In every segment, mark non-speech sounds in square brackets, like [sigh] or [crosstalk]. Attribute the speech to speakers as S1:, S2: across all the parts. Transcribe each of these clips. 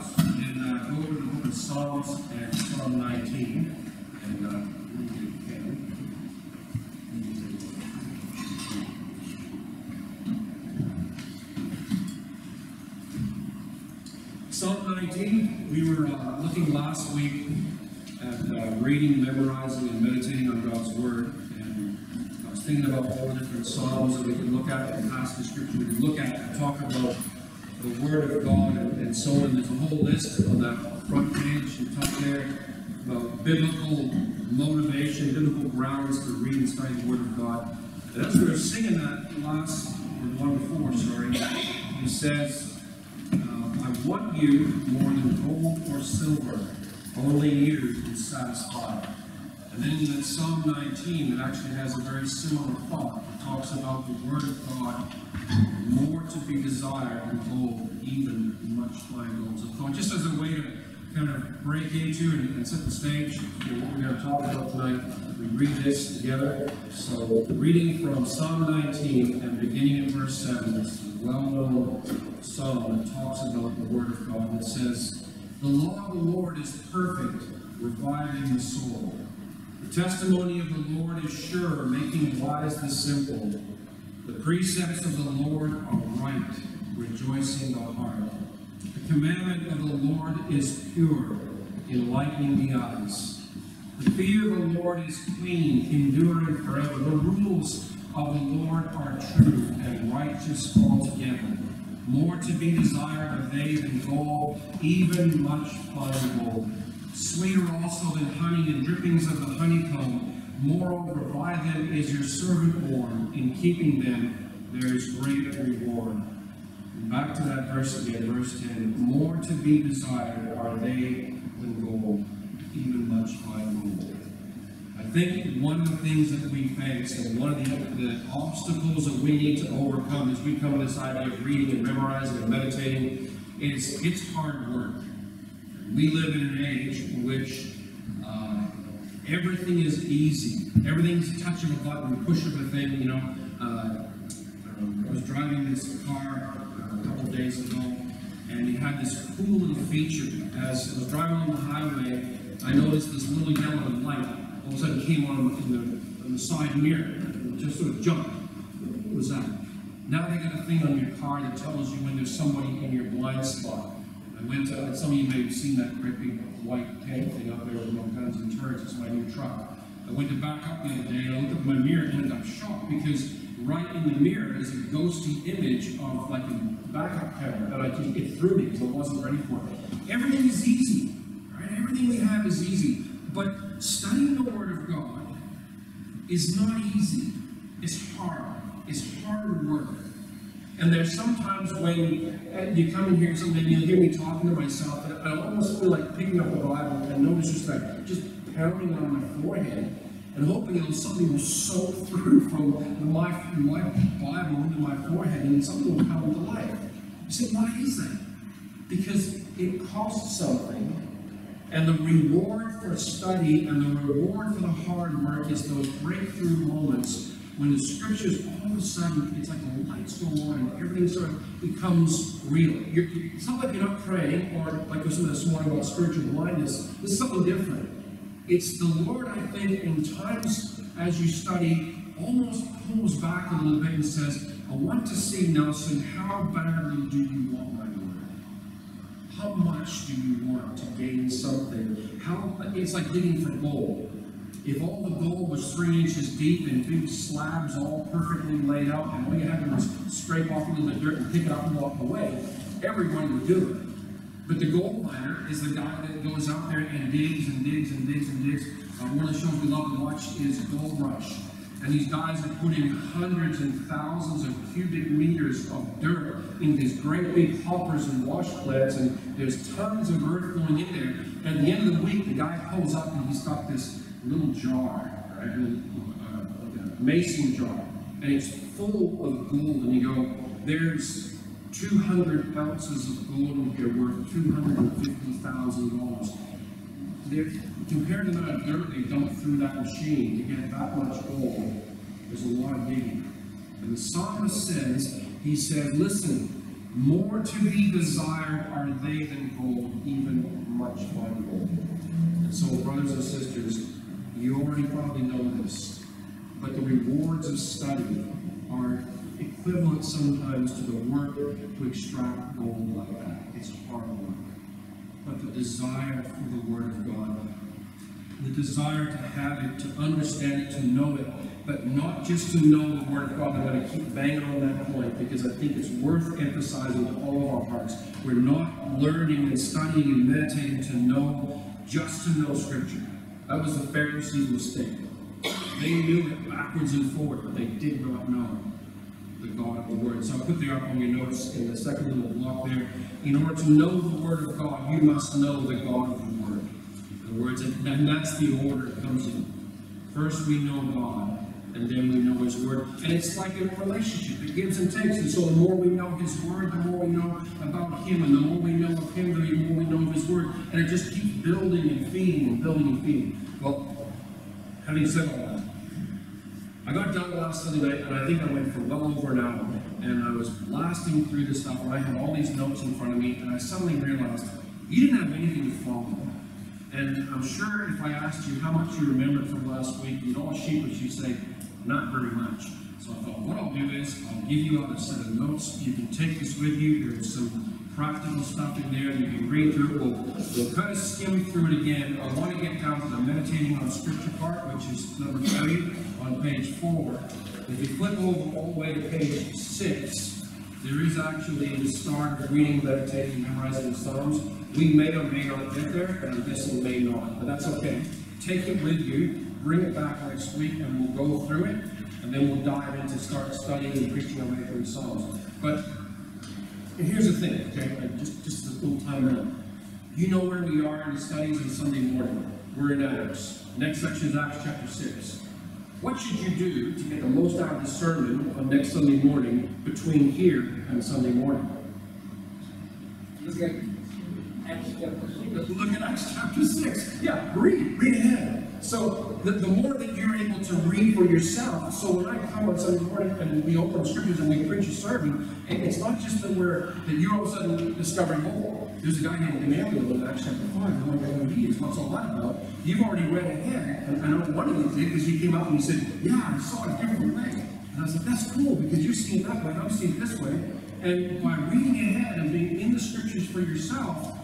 S1: Bibles and uh, go over to the book of Psalms and Psalm 19. And uh, can. Psalm 19, we were uh, looking last week at uh, reading, memorizing, and meditating on God's Word. And I was thinking about all the different Psalms that we could look at and passage of Scripture we could look at and talk about the Word of God and, so on. There's a whole list on that front page and top there about biblical motivation, biblical grounds for reading and studying the Word of God. And as we were singing that last, or one before, sorry, he says, uh, I want you more than gold or silver, only you can satisfy. And then in Psalm 19, it actually has a very similar thought. Talks about the Word of God, more to be desired than gold, even much fine gold. So just as a way to kind of break into and, and set the stage for what we're going to talk about tonight, we read this together. So reading from Psalm 19 and beginning at verse 7, this well-known psalm that talks about the Word of God. It says, The law of the Lord is perfect, reviving the soul. The testimony of the Lord is sure, making wise the simple. The precepts of the Lord are right, rejoicing the heart. The commandment of the Lord is pure, enlightening the eyes. The fear of the Lord is clean, enduring forever. The rules of the Lord are true and righteous altogether. More to be desired are they than gold, even much fine gold. Sweeter also than honey and drippings of the honeycomb. Moreover, by them is your servant born. In keeping them, there is great reward. And back to that verse again, verse 10. More to be desired are they than gold, even much fine gold. I think one of the things that we face and one of the, the obstacles that we need to overcome as we come to this idea of reading and memorizing and meditating is it's hard work. We live in an age in which uh, everything is easy. Everything's touch of a button, push of a thing, you know. Uh, I was driving this car a couple days ago, and it had this cool little feature. As I was driving on the highway, I noticed this little yellow light all of a sudden came on in the, on the side mirror. and Just sort of jumped. What was that? Now they got a thing on your car that tells you when there's somebody in your blind spot. I went to, some of you may have seen that great big white tank thing up there with all guns and turrets. It's my new truck. I went to back up the other day and I looked at my mirror and I got shocked because right in the mirror is a ghosty image of like a backup camera that I just it threw me because I wasn't ready for it. Everything is easy, right? Everything we have is easy. But studying the Word of God is not easy. It's hard. It's hard work. And there's sometimes when uh, you come in here and you'll hear me talking to myself, and I almost feel like picking up the Bible and notice just like just pounding it on my forehead and hoping it'll something will soak through from my, my Bible into my forehead and something will come to life. You say, why is that? Because it costs something and the reward for study and the reward for the hard work is those breakthrough moments when the scriptures all of a sudden it's like the lights go on and everything sort of becomes real. You're, it's not like you're not praying or like said this morning about spiritual blindness. This is something different. It's the Lord, I think, in times as you study, almost pulls back a little bit and says, I want to see, Nelson, how badly do you want my word? How much do you want to gain something? How it's like digging for gold. If all the gold was three inches deep and big slabs all perfectly laid out, and all you had to do was scrape off a little bit of dirt and pick it up and walk away, everyone would do it. But the gold miner is the guy that goes out there and digs and digs and digs and digs. Uh, one of the shows we love to watch is Gold Rush. And these guys are putting hundreds and thousands of cubic meters of dirt in these great big hoppers and wash plants, and there's tons of earth going in there. And at the end of the week, the guy pulls up and he's got this little jar, right? A uh, mason jar, and it's full of gold. And you go, there's 200 ounces of gold in here worth $250,000. Compared to the amount of dirt they dump through that machine to get that much gold, there's a lot of digging. And the psalmist says, he said, listen, More to be desired are they than gold, even much fine gold. And so, brothers and sisters, you already probably know this, but the rewards of study are equivalent sometimes to the work to extract gold like that. It's hard work. But the desire for the Word of God, the desire to have it, to understand it, to know it, but not just to know the Word of God. I'm going to keep banging on that point because I think it's worth emphasizing to all of our hearts. We're not learning and studying and meditating to know just to know Scripture. That was the Pharisees' mistake. They knew it backwards and forward, but they did not know the God of the Word. So I'll put there up on your notes in the second little block there. In order to know the Word of God, you must know the God of the Word. The words, and that's the order it comes in. First we know God, and then we know His Word. And it's like a relationship, it gives and takes. And so the more we know His Word, the more we know about Him, and the more we know of Him, the more we know of His Word. And it just keeps building and feeding and building and feeding. Well, having said all that, I got done last Sunday night, and I think I went for well over an hour. And I was blasting through this stuff, and I had all these notes in front of me, and I suddenly realized you didn't have anything to follow. And I'm sure if I asked you how much you remembered from last week, you'd all sheepishly say, not very much. So I thought, what I'll do is, I'll give you out a set of notes. You can take this with you. There's some practical stuff in there that you can read through. We'll, we'll kind of skim through it again. I want to get down to the meditating on scripture part, which is number three on page four. If you flip over all the way to page six, there is actually the start of reading, meditating, memorizing the Psalms. We may or may not get there, but I'm guessing may not. But that's okay. Take it with you, bring it back next week, and we'll go through it, and then we'll dive into start studying and preaching our way through the Psalms. But here's the thing, okay? Like, just just a little time out. You know where we are in the studies on Sunday morning. We're in Acts. Next section is Acts chapter six. What should you do to get the most out of the sermon on next Sunday morning between here and Sunday morning?
S2: Look at Acts chapter six.
S1: Look at Acts chapter 6. Yeah, read, read ahead. So the, the more that you're able to read for yourself, so when I come on Sunday morning and we open scriptures and we preach a sermon, it's not just that we're that you're all of a sudden discovering, oh, there's a guy named in Acts chapter 5, who I'm going to read, what's all that about? You've already read ahead, and I know one of you did because you came up and you said, yeah, I saw a different way. And I like, that's cool because you've seen it that way, I've seen it this way. And by reading ahead and being in the scriptures for yourself,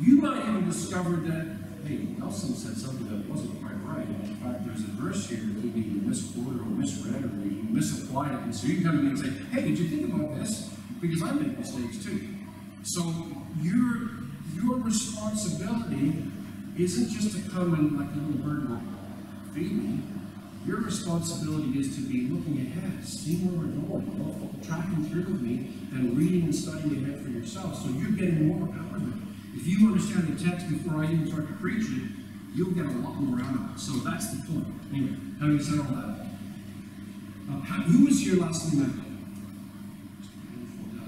S1: you might even discover that, hey, Nelson said something that wasn't right. In fact, there's a verse here that maybe you misquoted or misread or you misapplied it. And so you can come to me and say, hey, did you think about this? Because I make mistakes too. So your your responsibility isn't just to come and like a little bird will feed me. Your responsibility is to be looking ahead, seeing where we're going, tracking through with me and reading and studying ahead for yourself. So you're getting more it. If you understand the text before I even start to preach it, you'll get a lot more out of it. So that's the point. Anyway, having said all that, uh, how, who was here last night?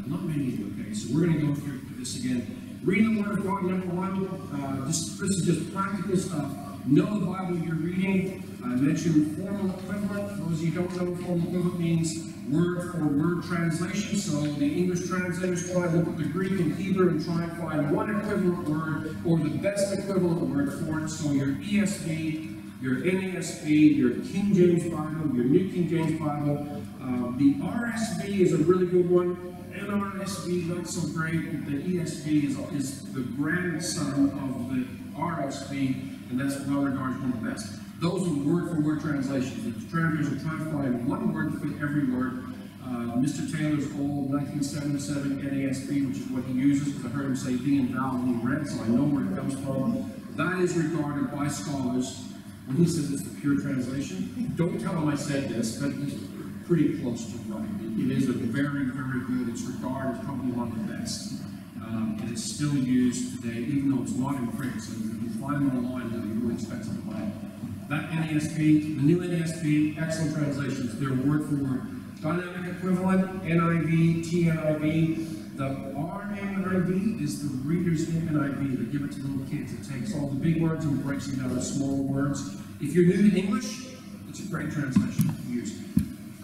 S1: Not many of you, okay, so we're gonna go through this again. Reading the Word of God, number one, uh, this, this is just practical stuff. Know the Bible you're reading. I mentioned formal equivalent. For those of you who don't know formal equivalent means, word for word translation. So the English translators try to look at the Greek and Hebrew and try and find one equivalent word or the best equivalent word for it. So your ESV, your NASB, your King James Bible, your New King James Bible. Uh, the RSV is a really good one. NRSV not so great. The ESV is, is the grandson of the RSV, and that's well regarded one of the best. Those are word-for-word translations. The translators are trying to find one word to every word. Uh, Mr. Taylor's old 1977 NASB, which is what he uses, because I heard him say thee and thou when he read, so I know where it comes from. That is regarded by scholars, when he says it's the pure translation, don't tell him I said this, but he's pretty close to right. It is a very, very good, it's regarded as probably one of the best. Um, and it's still used today, even though it's not in print, so you can find it online, and you really expensive to buy it. That NASB, the new NASB, excellent translations, they're word for word. Dynamic equivalent, NIV, TNIV. The RNIV is the reader's NIV. They give it to little kids. It takes all the big words and breaks them down to small words. If you're new to English, it's a great translation to use.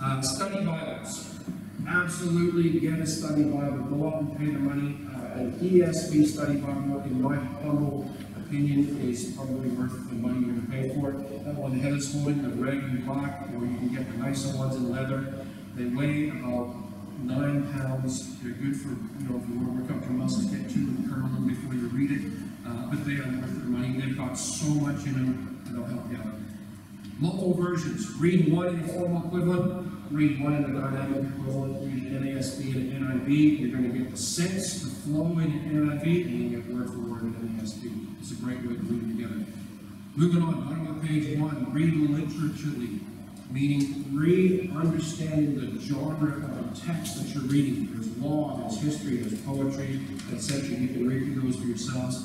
S1: Uh, study Bibles. absolutely get a study Bible, go out and pay the money. Uh, an ESV study Bible, in my humble opinion, is probably worth the money you're gonna pay for it. That one Heather's holding, the red and black, or you can get the nicer ones in leather. They weigh about nine pounds. They're good for, you know, if you want to work up your muscles, get two and curl them before you read it. Uh, but they are worth their money. They've got so much in them, they'll help you out. Multiple versions. Read one in the formal equivalent, read one in the dynamic equivalent, read an NASB and an NIV. You're going to get the sense, the flow in an NIV, and you get word for word in an NASB. It's a great way to read them together. Moving on, bottom of page one, read literaturely, meaning read understanding the genre of the text that you're reading. There's law, there's history, there's poetry, etc. You can read through those for yourselves.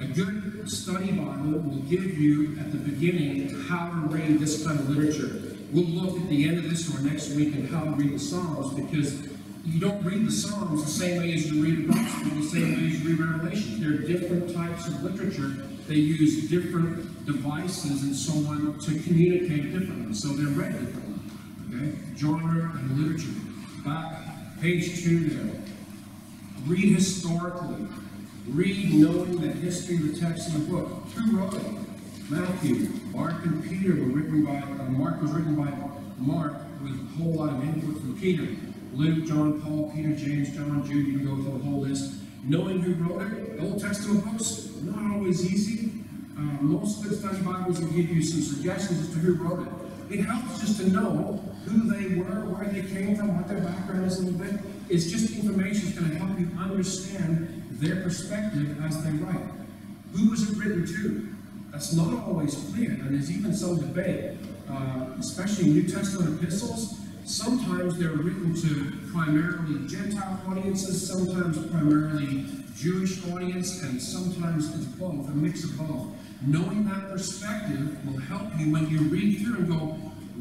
S1: A good study Bible will give you at the beginning how to read this kind of literature. We'll look at the end of this or next week at how to read the Psalms because you don't read the Psalms the same way as you read the Gospel, the same way as you read Revelation. They're different types of literature. They use different devices and so on to communicate differently. So they're read differently. Okay? Genre and literature. Back, page two there. Read historically. Read knowing the history of the text in the book. Who wrote it? Matthew, Mark, and Peter were written by, uh, Mark was written by Mark with a whole lot of input from Peter. Luke, John, Paul, Peter, James, John, Jude, you can go through the whole list. Knowing who wrote it, Old Testament books, not always easy. Uh, most good study Bibles will give you some suggestions as to who wrote it. It helps just to know who they were, where they came from, what their background is a little bit. It's just information that's going to help you understand their perspective as they write. Who was it written to? That's not always clear, and there's even some debate, uh, especially in New Testament epistles. Sometimes they're written to primarily Gentile audiences, sometimes primarily Jewish audience, and sometimes it's both, a mix of both. Knowing that perspective will help you when you read through and go,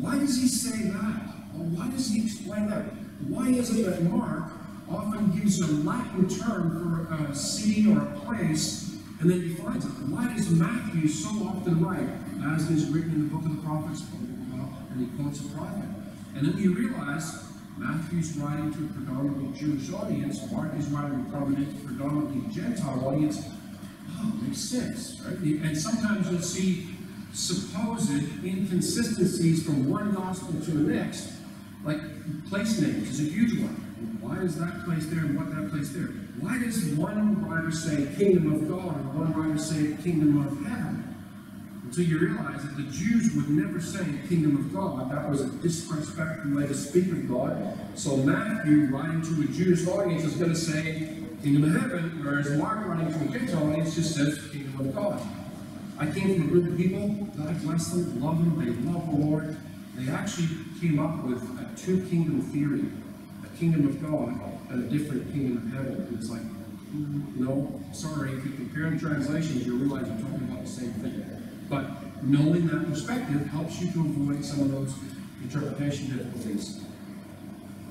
S1: why does he say that? Or why does he explain that? Why is it that Mark often gives a Latin term for a city or a place, and then defines it? Why does Matthew so often write, as is written in the book of the prophets, and he quotes a prophet? And then you realize Matthew's writing to a predominantly Jewish audience, Mark is writing to a predominantly Gentile audience. Oh, makes sense, right? And sometimes you'll see supposed inconsistencies from one gospel to the next, like place names is a huge one. Why is that place there and what that place there? Why does one writer say kingdom of God and one writer say kingdom of heaven? Until you realize that the Jews would never say kingdom of God. That was a disrespectful way to speak of God. So Matthew, writing to a Jewish audience, is going to say kingdom of heaven, whereas Mark, writing to a Gentile audience, just says kingdom of God. I came from a group of people, God bless them, love them, they love the Lord. They actually came up with a two kingdom theory a kingdom of God and a different kingdom of heaven. And it's like, no, sorry, if you compare the translations, you realize you're talking about the same thing. But knowing that perspective helps you to avoid some of those interpretation difficulties.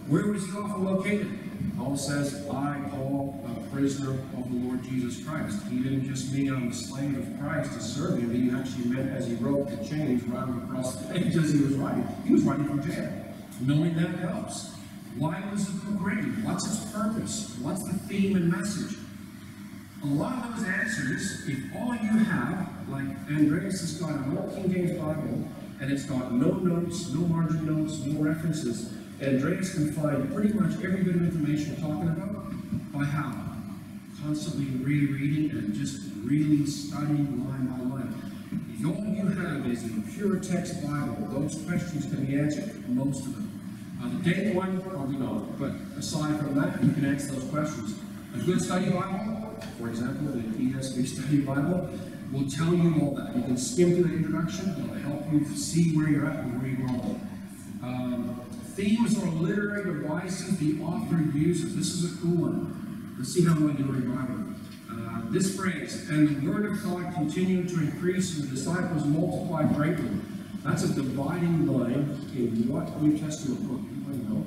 S1: Where was he often located? Paul says, I, Paul, a prisoner of the Lord Jesus Christ. He didn't just mean I'm a slave of Christ to serve him. He actually meant as he wrote the chains running across the [laughs] page as he was writing. He was writing from jail. Knowing that helps. Why was it written? What's its purpose? What's the theme and message? A lot of those answers, if all you have, like Andreas has got an old King James Bible, and it's got no notes, no margin notes, no references, Andreas can find pretty much every bit of information we're talking about by how? Constantly rereading and just really studying line by line. If all you have is a pure text Bible, those questions can be answered, most of them. Uh, the date one, probably not, but aside from that, you can answer those questions. A good study Bible, for example, the ESV Study Bible, will tell you all that. You can skim through the introduction, it'll help you see where you're at and where you're going. Um, themes or literary devices the author uses. This is a cool one. Let's see how well you Bible. Uh, this phrase, and the word of God continued to increase, and the disciples multiplied greatly. That's a dividing line in what New Testament book? Anybody know?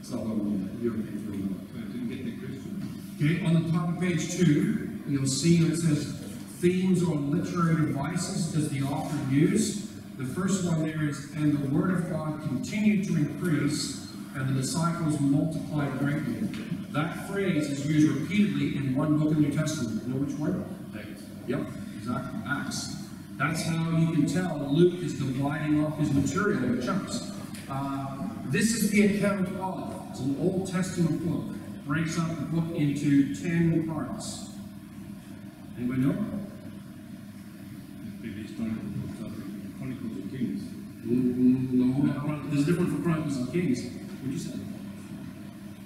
S1: It's we You're okay for me.
S3: I didn't get the Christian.
S1: Okay, on the top of page two, you'll see it says themes or literary devices does the author use. The first one there is, and the word of God continued to increase, and the disciples multiplied greatly. That phrase is used repeatedly in one book in the New Testament. You know which one? Acts. Yep, exactly. Acts. That's how you can tell Luke is dividing off his material in chunks. Uh, this is the account of. It's an Old Testament book. Breaks up the book into ten parts. Anybody know?
S3: Maybe it's Chronicles of Chronicles of Kings.
S1: No, there's a difference for Chronicles and Kings. What'd you say?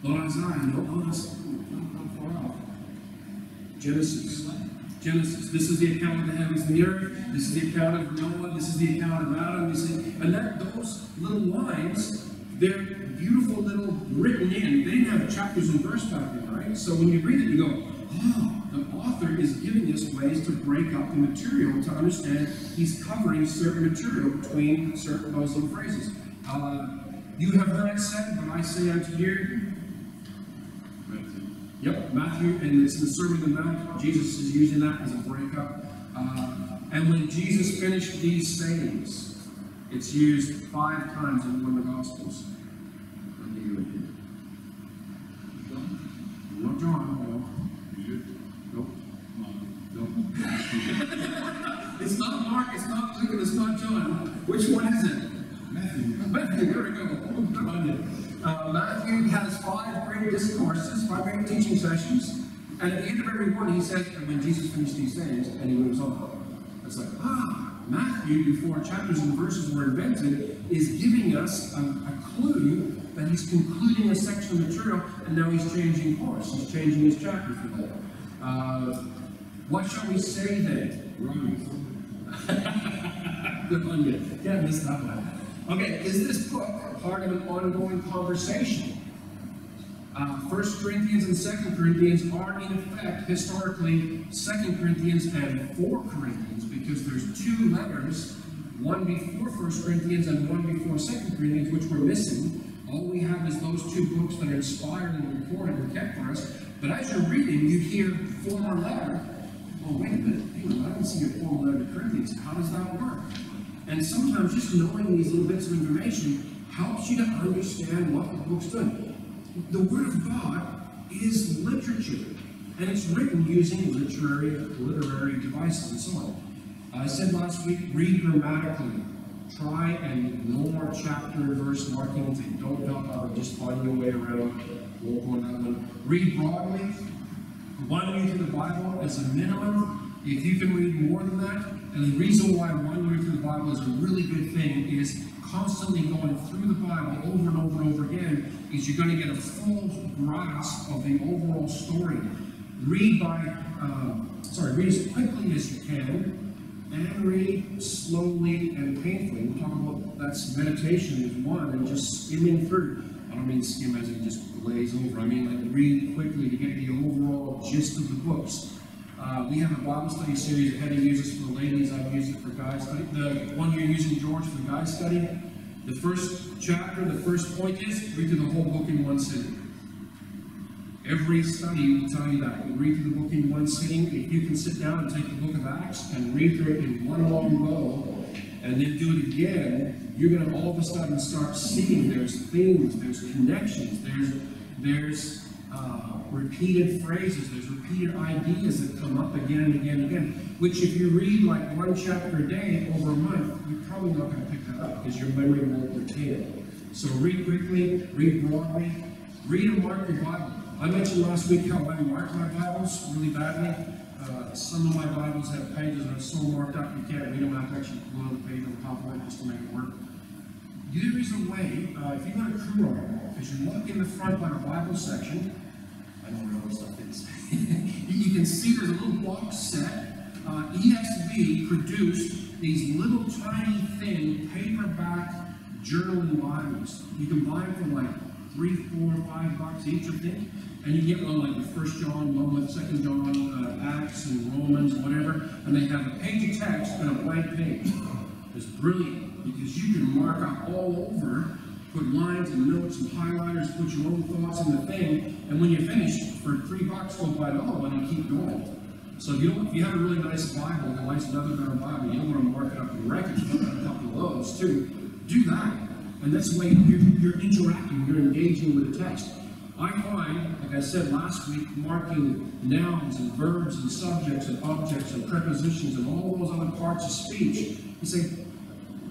S1: Lord Isaiah, no, no, that's not far off. Genesis. Genesis. This is the account of the heavens and the earth. This is the account of Noah. This is the account of Adam. This is, and that those little lines, they're beautiful little written in. They didn't have chapters and verse back then, right? So when you read it, you go, oh, the author is giving us ways to break up the material to understand he's covering certain material between certain those little phrases. Uh, you have heard it said, but I say unto you, Yep, Matthew, and it's the Sermon on the Mount. Jesus is using that as a breakup. Uh, and when Jesus finished these sayings, it's used five times in one of the Gospels. I'll give you a hint. Not John, no. Nope. Nope. [laughs] it's not Mark, it's not Luke, and it's not John. Which one is it?
S3: Matthew.
S1: Matthew, there we go. Uh, Matthew has five great discourses, five great teaching sessions, and at the end of every one, he says, and when Jesus finished these things, and he moves on. It's like, ah, Matthew, before chapters and verses were invented, is giving us a, a clue that he's concluding a section of material, and now he's changing course. He's changing his chapter for that. Uh, what shall we say then?
S3: Romans. [laughs]
S1: Good you. Can't miss that one. Okay, is this book part of an ongoing conversation? Uh, 1 Corinthians and 2 Corinthians are in effect historically 2 Corinthians and 4 Corinthians because there's two letters, one before 1 Corinthians and one before 2 Corinthians, which we're missing. All we have is those two books that are inspired and recorded and kept for us. But as you're reading, you hear former letter. Oh, wait a minute, I don't see a former letter to Corinthians. How does that work? And sometimes just knowing these little bits of information helps you to understand what the book's doing. The Word of God is literature, and it's written using literary, literary devices and so on. I said last week, read grammatically. Try and no more chapter and verse markings, and don't help out just find your way around. Won't go on that one. Read broadly. One read through the Bible as a minimum. If you can read more than that, and the reason why one read through the Bible is a really good thing is constantly going through the Bible over and over and over again, is you're going to get a full grasp of the overall story. Read by, uh, sorry, read as quickly as you can, and read slowly and painfully. Talk about that's meditation is one, and just skimming through. I don't mean skim as in just glaze over. I mean like read quickly to get the overall gist of the books. Uh, we have a Bible study series that Hetty uses for the ladies. I've used it for guys. The one you're using, George, for guys study. The first chapter, the first point is read through the whole book in one sitting. Every study will tell you that. You read through the book in one sitting. If you can sit down and take the book of Acts and read through it in one long go, and then do it again, you're going to all of a sudden start seeing there's themes, there's connections, there's there's uh, repeated phrases, there's repeated ideas that come up again and again and again. Which, if you read like one chapter a day over a month, you're probably not going to pick that up because your memory won't retain. So read quickly, read broadly, read and mark your Bible. I mentioned last week how I mark my Bibles really badly. Uh, some of my Bibles have pages that are so marked up you can't read them. I have to actually on the page top of it just to make it work. There is a way, uh, if you've got a crew on, if you look in the front by the Bible section, I don't know what stuff is. [laughs] you can see there's a little box set. Uh, ESV produced these little tiny thin paperback journaling Bibles. You can buy them for like three, four, five bucks each, I think. And you get one like the First John, one with Second John, uh, Acts, and Romans, whatever. And they have a page of text and a blank page. It's brilliant because you can mark up all over, put lines and notes and highlighters, put your own thoughts in the thing, and when you're finished, for three bucks, go buy another one and keep going. So if you if you have a really nice Bible, a nice leather bound Bible, you don't want to mark it up in records, a couple of those too. Do that. And that's the way you're, you're interacting, you're engaging with the text. I find, like I said last week, marking nouns and verbs and subjects and objects and prepositions and all those other parts of speech. You say,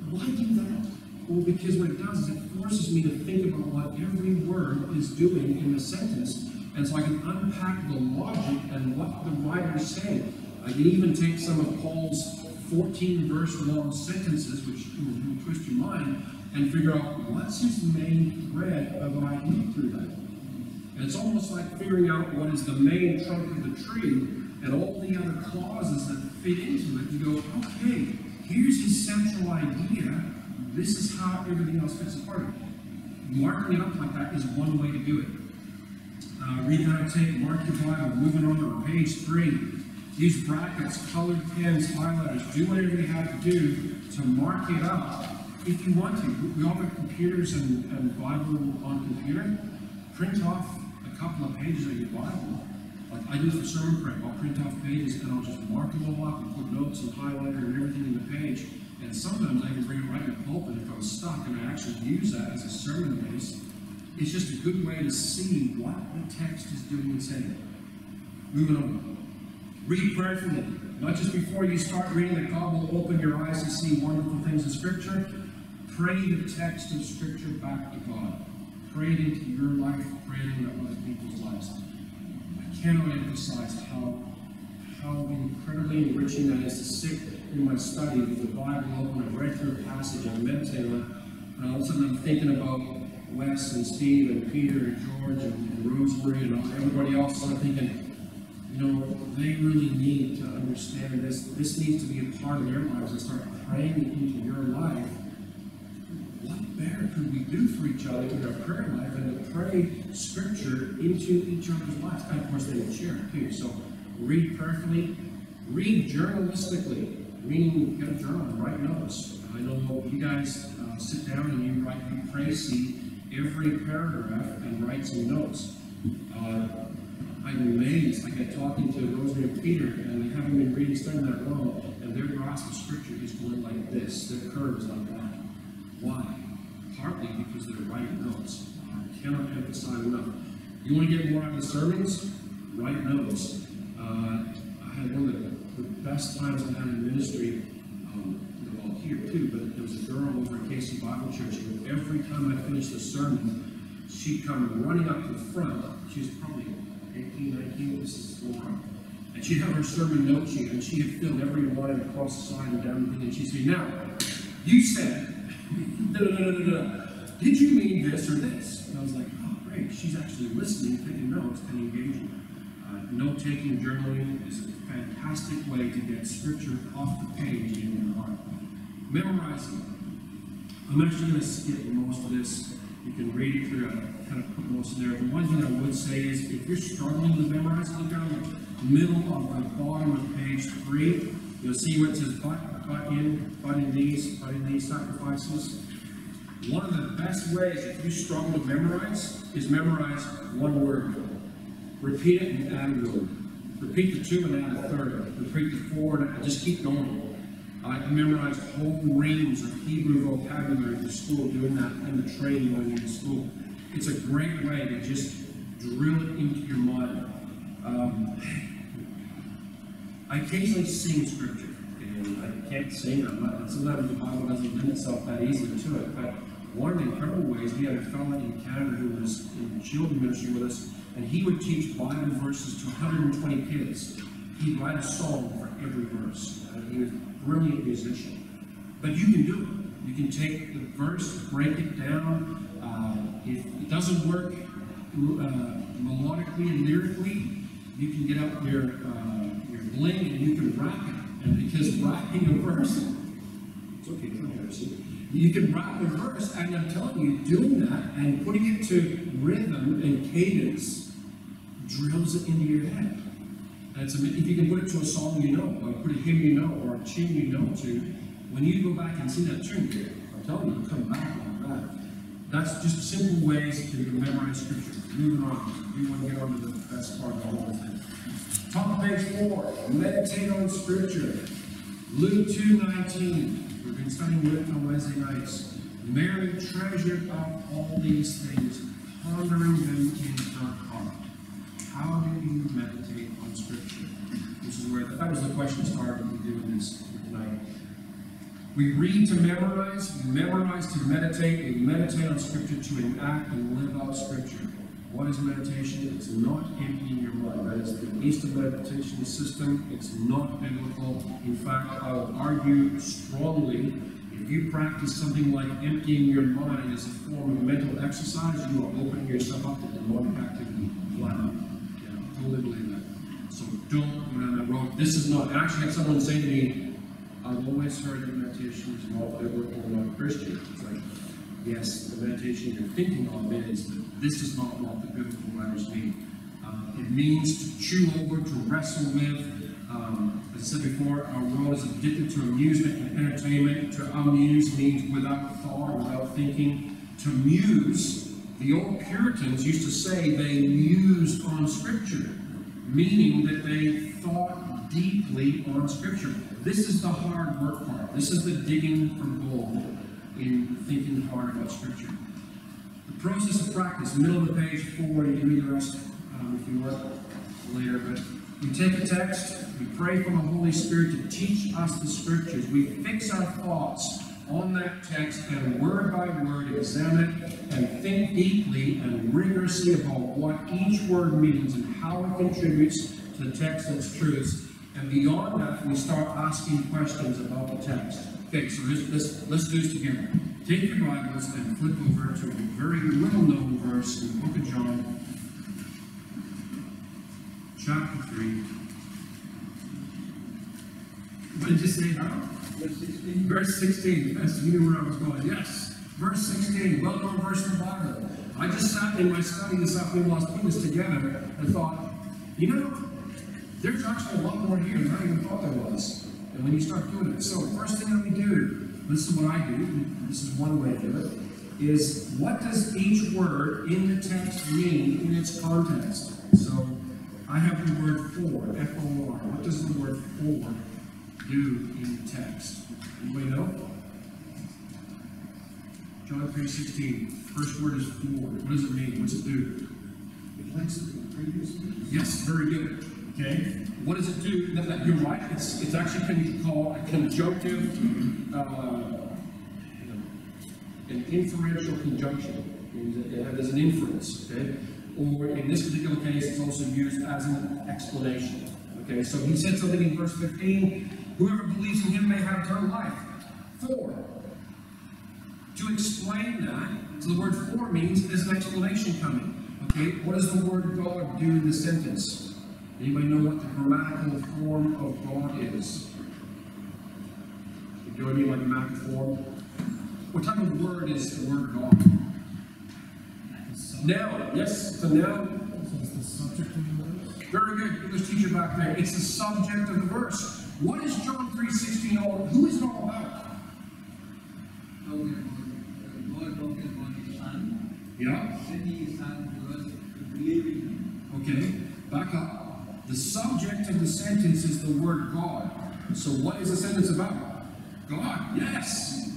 S1: why do that? Well, because what it does is it forces me to think about what every word is doing in the sentence, and so I can unpack the logic and what the writer is saying. I can even take some of Paul's 14 verse long sentences, which will twist your mind, and figure out what's his main thread of idea through that. And it's almost like figuring out what is the main trunk of the tree and all the other clauses that fit into it. You go, okay, here's his central idea. This is how everything else fits apart. Marking it up like that is one way to do it. Uh, read take, mark your Bible, moving on to page three. Use brackets, colored pens, highlighters, do whatever you have to do to mark it up if you want to. We all have computers and, and Bible on computer. Print off a couple of pages of your Bible. Like I do for sermon prep, I'll print off pages and I'll just mark them all up and put notes and highlighter and everything in the page. And sometimes I can bring it right in the pulpit if I'm stuck and I actually use that as a sermon base. It's just a good way to see what the text is doing and saying. Moving on. Read prayerfully. Not just before you start reading that God will open your eyes to see wonderful things in Scripture. Pray the text of Scripture back to God. Pray it into your life, pray it into other people's lives. I cannot emphasize how, how incredibly enriching that is to sit in my study with the Bible open, I've read through a passage, I'm meditating on it, and all of a sudden I'm thinking about Wes and Steve and Peter and George and, and Rosemary and all- everybody else, I'm thinking, you know, they really need to understand this. This needs to be a part of their lives and start praying into your life. What better could we do for each other in our prayer life than to pray scripture into each other's lives? And of course, they would share it too. So read prayerfully, read journalistically, meaning get a journal and write notes. I know you guys uh, sit down and you write, you pray, see every paragraph and write some notes. Uh, I'm amazed. I get talking to Rosemary and Peter, and they haven't been reading, studying that long, and their grasp of scripture is going like this. Their curve is like that. Why? Partly because they're writing notes. I cannot emphasize enough. You want to get more out of the sermons? Write notes. Uh, I had one of the, the best times I had in ministry, here too, but there was a girl over at Casey Bible Church, and every time I finished the sermon, she'd come running up to the front. She was probably 18, 19, this is Laura. And she'd have her sermon note sheet, and she had filled every line across the side and down the thing, and she'd say, Now, you said, [laughs] da da da da da. Did you mean this or this? And I was like, Oh, great. She's actually listening, taking notes, and engaging. Uh, note taking, journaling is a fantastic way to get scripture off the page in your heart. Memorizing. I'm actually going to skip most of this. You can read it through, I kind of put most in there. The one thing I would say is if you're struggling to memorize, look down the middle of the bottom of page three. You'll see where it says but, but in, but in these, but in these sacrifices. One of the best ways if you struggle to memorize is memorize one word. Repeat it and add a word. Repeat the two and add a third. Repeat the four and just keep going. I memorized whole reams of Hebrew vocabulary in school, doing that in the training when you're in school. It's a great way to just drill it into your mind. Um, I occasionally sing scripture, and I can't sing. I'm not, sometimes the Bible doesn't lend itself that easily to it. But one of the incredible ways, we had a fellow in Canada who was in children ministry with us, and he would teach Bible verses to 120 kids. He'd write a song for every verse. Uh, he was a brilliant musician. But you can do it. You can take the verse, break it down. Uh, if it doesn't work uh, melodically and lyrically, you can get out your, uh, your bling and you can rap it. And because rapping a verse, it's okay, it's not heresy. You can rap a verse, and I'm telling you, doing that and putting it to rhythm and cadence drills it into your head. If you can put it to a song you know, or put a hymn you know, or a tune you know to, when you go back and see that tune, I'm telling you, you come back like that. That's just simple ways to memorize scripture. Moving on, we want to get on to the best part of the whole thing. Top page four, meditate on scripture. Luke two nineteen, we've been studying Luke on Wednesday nights. Mary treasured up all these things, pondering them in her heart. How do you meditate on scripture? This is where, that was the question started with doing this tonight. We read to memorize, we memorize to meditate, we meditate on scripture to enact and live out scripture. What is meditation? It's not emptying your mind. That is the Eastern meditation system. It's not biblical. In fact, I would argue strongly if you practice something like emptying your mind as a form of mental exercise, you are opening yourself up to demonic activity. Flat believe that. So don't go down that road. This is not, I actually had someone say to me, I've always heard that meditation is not biblical and not Christian. It's like, yes, the meditation you're thinking of is, but this is not what the biblical writers mean. Uh, it means to chew over, to wrestle with. Um, as I said before, our world is addicted to amusement and entertainment. To amuse means without thought, without thinking. To muse, the old Puritans used to say they mused on Scripture, meaning that they thought deeply on Scripture. This is the hard work part. This is the digging for gold in thinking hard about Scripture. The process of practice, middle of the page four, you can read the rest um, if you want later, but we take a text, we pray from the Holy Spirit to teach us the Scriptures. We fix our thoughts on that text and word by word examine it and think deeply and rigorously about what each word means and how it contributes to the text and its truths. And beyond that, we start asking questions about the text. Okay, so let's, let's, let's do this together. Take your Bibles and flip over to a very little known verse in the book of John, chapter 3. What did you say, Harold?
S2: Verse sixteen.
S1: Verse 16, yes, you knew where I was going, yes. Verse 16, well known verse in the Bible. I just sat in my study this afternoon while I was putting this together and thought, you know, there's actually a lot more here than I even thought there was. And when you start doing it, so first thing that we do, this is what I do, this is one way to do it, is what does each word in the text mean in its context? So I have the word for, F-O-R. What does the word for do in the text? Anybody know? John 3.16, first word is for. What does it mean? What's it do?
S3: It links to the previous.
S1: Yes, very good. Okay. What does it do? No, no, You're right. It's, it's actually can be called a conjunctive, uh, an inferential conjunction. Means that It has an inference, okay? Or in this particular case, it's also used as an explanation. Okay, so he said something in verse 15, whoever believes in him may have eternal life. For. to explain that, so the word for means there's an explanation coming. Okay, what does the word God do in the sentence? Anybody know what the grammatical form of God is? You know what I mean by grammatical form? What type of word is the word God? Noun, yes, a noun.
S3: So it's the subject of the verse?
S1: Very good, English teacher back there. It's the subject of the verse. What is John 3.16 all, who is it all
S2: about? God talking about his son,
S1: Yeah.
S2: sending his son to us to believe in him.
S1: Okay, back up. The subject of the sentence is the word God. So what is the sentence about? God, yes.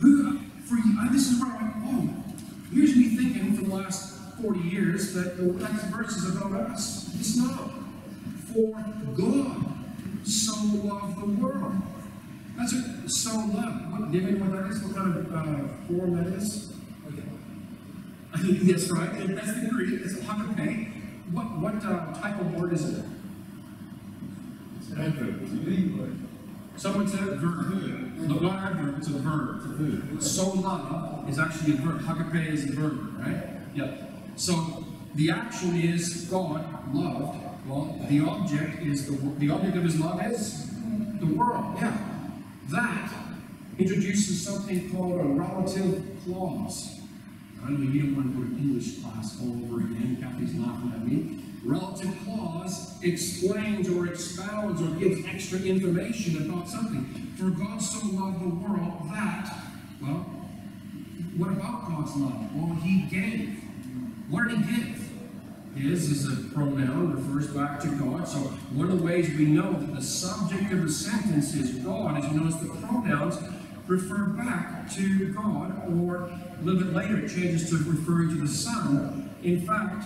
S1: Who, for you, uh, this is where I went, oh, here's me thinking for the last 40 years that the next verse is about us. It's not. For God so loved the world. That's it, so loved. What, do you know what that is? What kind of uh, form that is? Okay. [laughs] That's right. That's the Greek. It's agape. What what uh, type of word is it?
S3: It's an adverb, it's a leading word.
S1: Someone said verb. The not adverb. It's a verb. So love is actually a verb. Agape is a verb, right? Yeah. So the action is God loved. Well, the object is the the object of His love is the world. Yeah. That introduces something called a relative clause. I know you don't want to go to English class all over again. Kathy's laughing at me. Relative clause explains or expounds or gives extra information about something. For God so loved the world that, well, what about God's love? Well, He gave. What did He give? His is a pronoun, refers back to God. So one of the ways we know that the subject of the sentence is God is you notice the pronouns refer back to God, or a little bit later it changes to referring to the Son. In fact,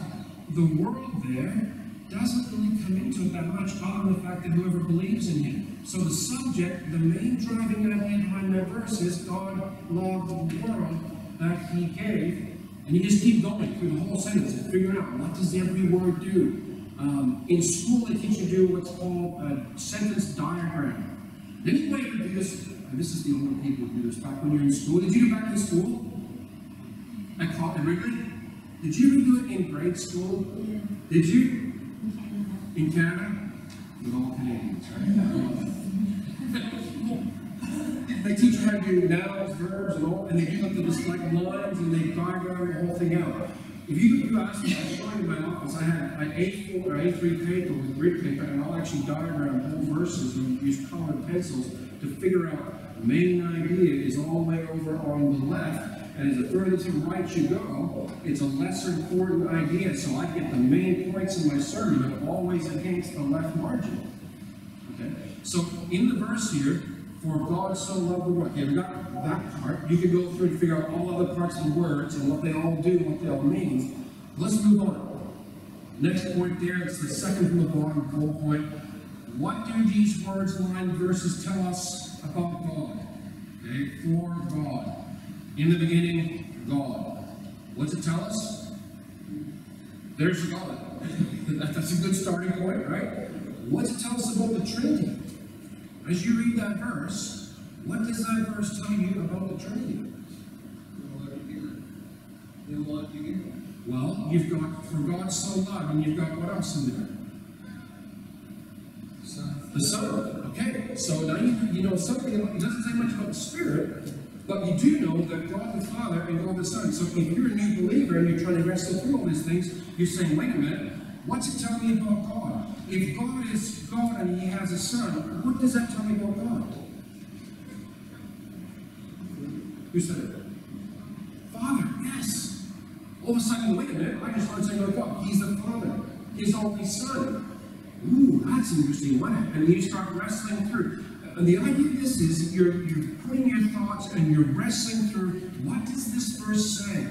S1: the world there doesn't really come into it that much other than the fact that whoever believes in him. So the subject, the main driving idea behind that verse is God loved the world that he gave. And you just keep going through the whole sentence and figuring out what does every word do. Um, in school, they teach you to do what's called a sentence diagram. Did anybody ever do this? And this is the only people who do this. Back when you're in school, did you go back to school? At college, Wrigley? Did you ever do it in grade school? Did you? In Canada? With all Canadians, right? [laughs] they teach how to do nouns, verbs, and all, and they do like the like lines and they diagram the whole thing out. If you, you ask me, I was showing in my office, I had an A4 or A3 paper with grid paper, and I'll actually diagram whole verses and use colored pencils to figure out the main idea is all the way over on the left, and as the further to the right you go, it's a lesser important idea. So I get the main points in my sermon, but always against the left margin. Okay? So in the verse here, for God so loved the world. Okay, we got that part. You can go through and figure out all other parts of the words and what they all do, and what they all mean. Let's move on. Next point there, it's the second from the bottom, full point. What do these words, line verses tell us about God? Okay, for God. In the beginning, God. What's it tell us? There's God. [laughs] That's a good starting point, right? What's it tell us about the Trinity? As you read that verse, what does that verse tell you about the Trinity? Well, you've got for God so loved, and you've got what else in there? The Son. Okay, so now you, you know something, it doesn't say much about the Spirit, but you do know that God the Father and God the Son. So if you're a new believer and you're trying to wrestle through all these things, you're saying, wait a minute, what's it telling me about God? If God is God and He has a Son, what does that tell me about God? Who said it? Father, yes. All of a sudden, wait a minute, I just heard something about God. He's the Father, His only Son. Ooh, that's interesting one. And you start wrestling through. And the idea of this is you're, you're putting your thoughts and you're wrestling through what does this verse say?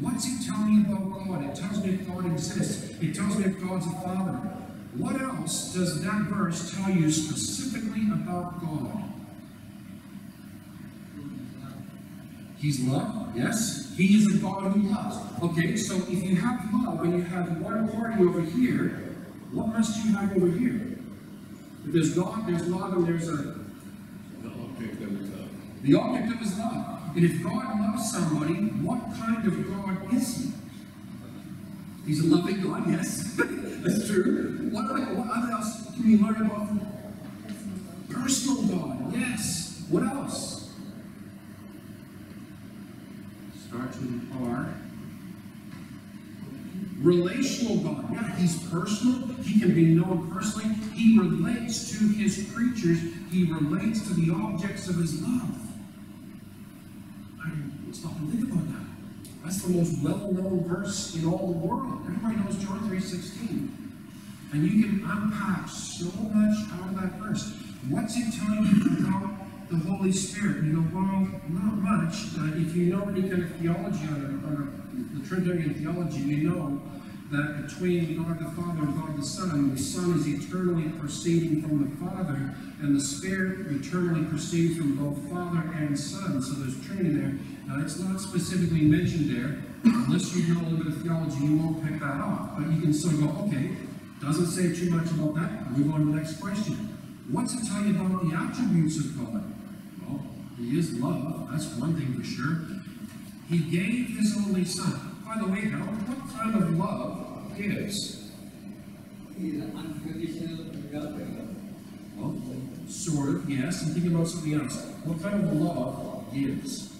S1: What's it tell me about God? It tells me if God exists. It tells me if God's a Father. What else does that verse tell you specifically about God? He's love, yes. He is a God who loves. Okay, so if you have love and you have one party over here, what must you have over here? If there's God, there's love, and there's a
S3: The object of his love.
S1: the object of his love. And if God loves somebody, what kind of God is he? He's a loving God, yes. [laughs] That's true. What, other- what else can we learn about? Personal God, yes. What else? Starts with R. Relational God. Yeah, he's personal. He can be known personally. He relates to his creatures. He relates to the objects of his love. I mean, stop and think about. That's the most well-known verse in all the world. Everybody knows John 3.16. And you can unpack so much out of that verse. What's it telling you about the Holy Spirit? You go, well, not much. Uh, if you know any kind of theology on, the Trinitarian theology, you know that between God the Father and God the Son, the Son is eternally proceeding from the Father, and the Spirit eternally proceeds from both Father and Son. So there's Trinity there. Now, it's not specifically mentioned there. Unless you know a little bit of theology, you won't pick that up. But you can still go, okay, doesn't say too much about that. Move on to the next question. What's it tell you about the attributes of God? Well, He is love. That's one thing for sure. He gave His only Son. By the way, now, what kind of love gives?
S2: He is unconditional.
S1: Well, sort of, yes. And think about something else. What kind of love gives?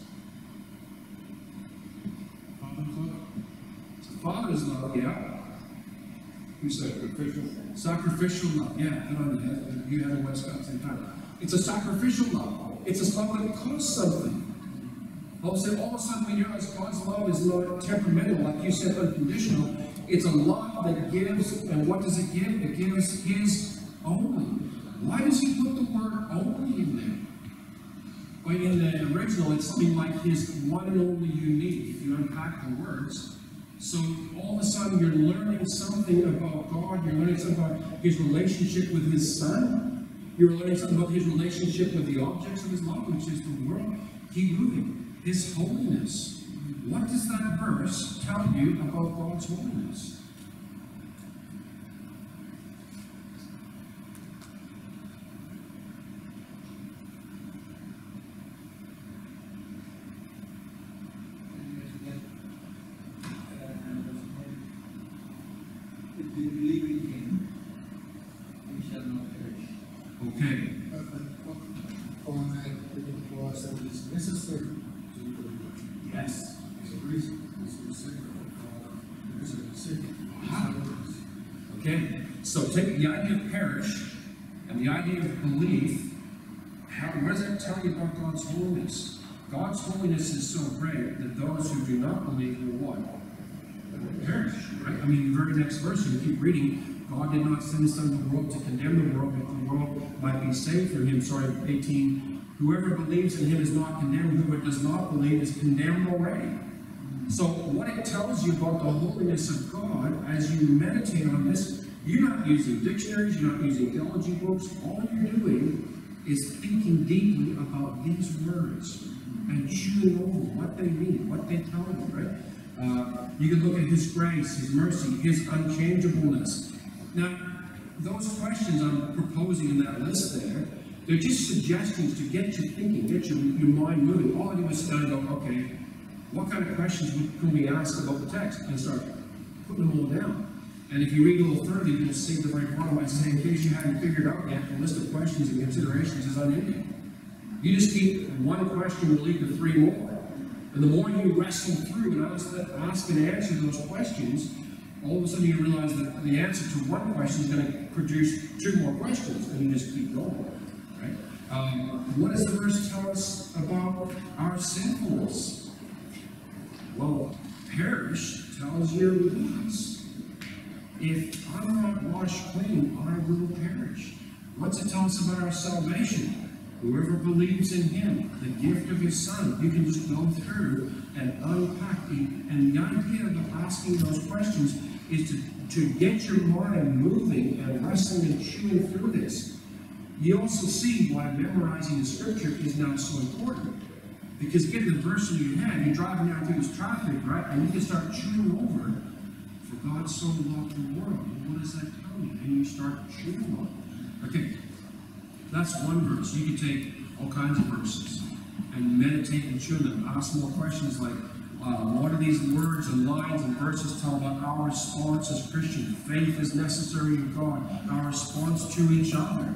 S1: It's a father's love, yeah. It?
S3: Sacrificial.
S1: Sacrificial love, yeah, on you, you had a West at the. It's a sacrificial love. It's a love that costs something. A sudden, all of a sudden we realize God's love is not temperamental, like you said, unconditional. it's a love that gives, and what does it give? It gives his only. Why does he put the word only in there? Well, in the original, it's something like his one and only unique, if you unpack the words. So all of a sudden, you're learning something about God, you're learning something about his relationship with his son, you're learning something about his relationship with the objects of his love, which is the world. Keep moving. His holiness. What does that verse tell you about God's holiness?
S2: And you get, uh, if we believe in him, we shall not perish.
S1: Okay,
S4: But, but, what- on that, it was that it is necessary to believe.
S1: yes.
S4: There's a reason, there's a secret of God, there's a secret.
S1: Wow. Okay, so take the idea of perish and the idea of belief. How, what does that tell you about God's holiness? God's holiness is so great that those who do not believe will what? Perish, right? I mean, the very next verse, you keep reading, God did not send his son the world to condemn the world, but the world might be saved through him. Sorry, 18. Whoever believes in him is not condemned, whoever does not believe is condemned already. So what it tells you about the holiness of God as you meditate on this, you're not using dictionaries, you're not using theology books, all you're doing is thinking deeply about these words and chewing over what they mean, what they tell you, right? Uh, you can look at His grace, His mercy, His unchangeableness. Now, those questions I'm proposing in that list there, they're just suggestions to get you thinking, get your, your mind moving. All I do is and go, okay, what kind of questions can we ask about the text? And start putting them all down. And if you read a little further, you'll see the very bottom, I say, in case you hadn't figured out yet, the list of questions and considerations is unending. You just keep one question will lead to three more. And the more you wrestle through and ask, ask and answer those questions, all of a sudden you realize that the answer to one question is going to produce two more questions, and you just keep going. Right? Um, what does the verse tell us about our sinfulness? Well, perish tells you this. If I'm not washed clean, I will perish. What's it tell us about our salvation? Whoever believes in him, the gift of his son, you can just go through and unpack the, and the idea of asking those questions is to, to get your mind moving and wrestling and chewing through this. You also see why memorizing the scripture is now so important. Because get the verse in your head, you're driving down through this traffic, right? And you can start chewing over, for God so loved the world. And what does that tell you? And you start chewing on it. Okay, that's one verse. You can take all kinds of verses and meditate and chew them. Ask more questions like, uh, what do these words and lines and verses tell about our response as Christians? Faith is necessary in God. Our response to each other.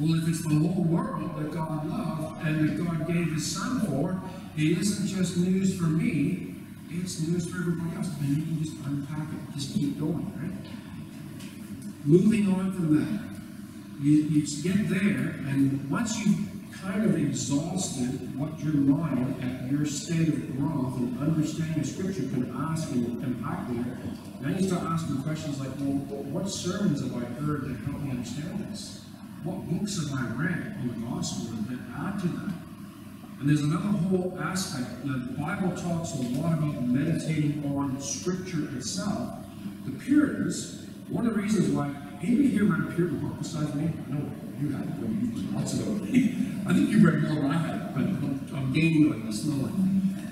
S1: Well, if it's the whole world that God loved and that God gave His Son for, it isn't just news for me, it's news for everybody else. And you can just unpack it, just keep going, right? Moving on from that, you, you get there, and once you've kind of exhausted what your mind at your state of growth and understanding of Scripture can ask and unpack there, then you start asking questions like, well, what sermons have I heard that help me understand this? What books have I read on the gospel that add to that? And there's another whole aspect. The Bible talks a lot about meditating on Scripture itself. The Puritans, one of the reasons why, anybody here read a Puritan book besides me? No, you haven't, but you lots ago. I think you read more than I have, but I'm, gaining on this slowly.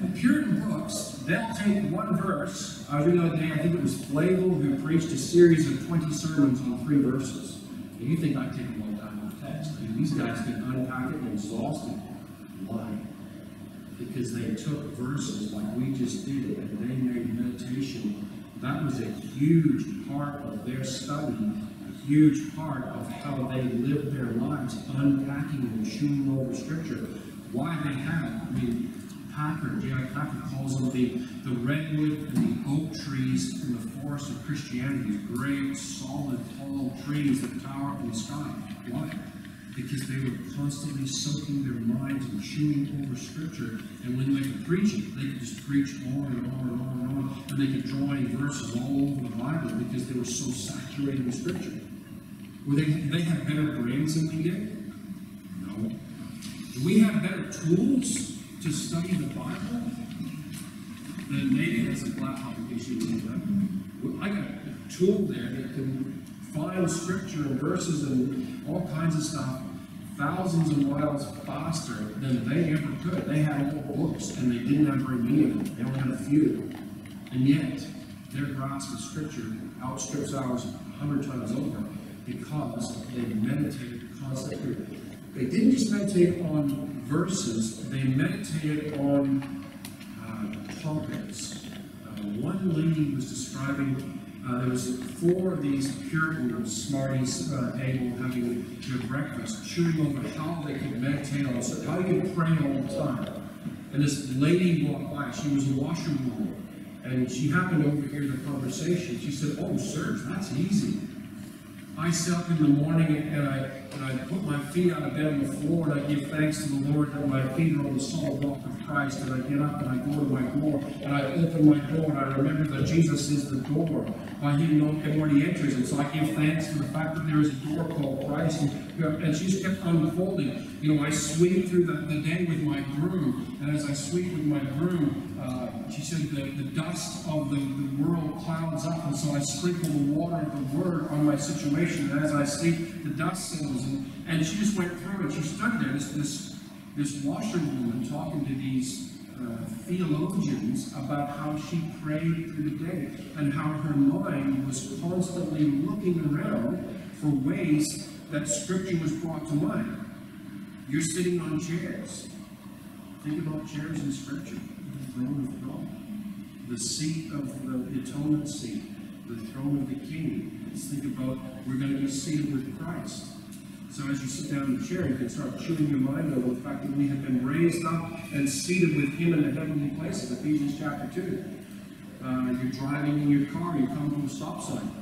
S1: The Puritan books, they'll take one verse. I read the other day, I think it was Flavel who preached a series of 20 sermons on three verses. And you think I'd take a long time on text. I mean, these guys can unpack it and exhaust it. Why? Because they took verses like we just did and they made meditation. That was a huge part of their study, huge part of how they lived their lives, unpacking and chewing over scripture. Why they had, I mean, Packer, J.I. Packer calls them the, the redwood and the oak trees in the forest of Christianity, these great, solid, tall trees that tower in the sky. Why? because they were constantly soaking their minds and chewing over scripture. And when they could preach it, they could just preach on and on and on and on. And they could draw in verses all over the Bible because they were so saturated with scripture. Were they, they have better brains than we did? No. Do we have better tools to study the Bible? Then maybe that's a black with them. Well, I got a tool there that can find scripture and verses and all kinds of stuff thousands of miles faster than they ever could. They had all books and they didn't have very many of them. They only had a few. And yet, their grasp of scripture outstrips ours a hundred times over because they meditated constantly. They didn't just meditate on verses, they meditated on uh, topics. Uh, one lady was describing uh, there was four of these Puritan smarties uh, able having their breakfast, chewing over how they could meditate on how you could pray all the time. And this lady walked by, she was a washerwoman, and she happened to overhear the conversation. She said, Oh, sirs, that's easy. I sit up in the morning and I, and I put my feet out of bed on the floor and I give thanks to the Lord that my feet are on the solid rock of Christ. And I get up and I go to my door and I open my door and I remember that Jesus is the door. By him no everybody enters. And so I give thanks for the fact that there is a door called Christ. And, and she's kept unfolding. You know, I sweep through the, the day with my broom. And as I sweep with my broom, uh, she said the, the dust of the, the world clouds up. And so I sprinkle the water of the word on my situation. And as I sleep, the dust settles. And, and she just went through it. She stood there, this, this, this washerwoman talking to these uh, theologians about how she prayed through the day and how her mind was constantly looking around for ways that scripture was brought to mind. You're sitting on chairs. Think about chairs in scripture. The throne of God. The seat of the atonement seat. The throne of the king. Let's think about we're going to be seated with Christ. So as you sit down in the chair, you can start chewing your mind over the fact that we have been raised up and seated with Him in the heavenly places. Ephesians chapter 2. Uh, you're driving in your car, you come to a stop sign.